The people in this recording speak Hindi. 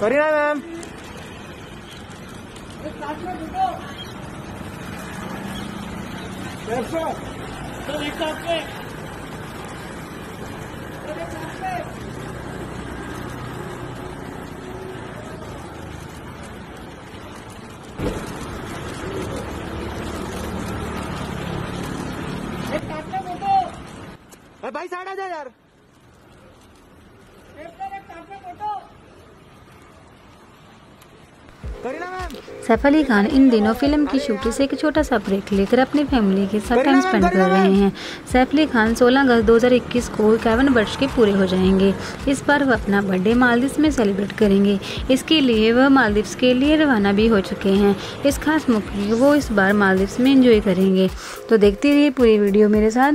करीना मैम। अरे भाई साइड आ जा यार करीना मैम सैफ अली खान इन दिनों फ़िल्म की शूटिंग से एक छोटा सा ब्रेक लेकर अपनी फैमिली के साथ टाइम स्पेंड कर रहे हैं। सैफ अली खान 16 अगस्त 2021 को इक्यावन वर्ष के पूरे हो जाएँगे। इस बार वह अपना बर्थडे मालदीव में सेलिब्रेट करेंगे। इसके लिए वह मालदीव्स के लिए रवाना भी हो चुके हैं। इस खास मौके को वो इस बार मालदीव्स में इंजॉय करेंगे। तो देखते रहिए पूरी वीडियो मेरे साथ।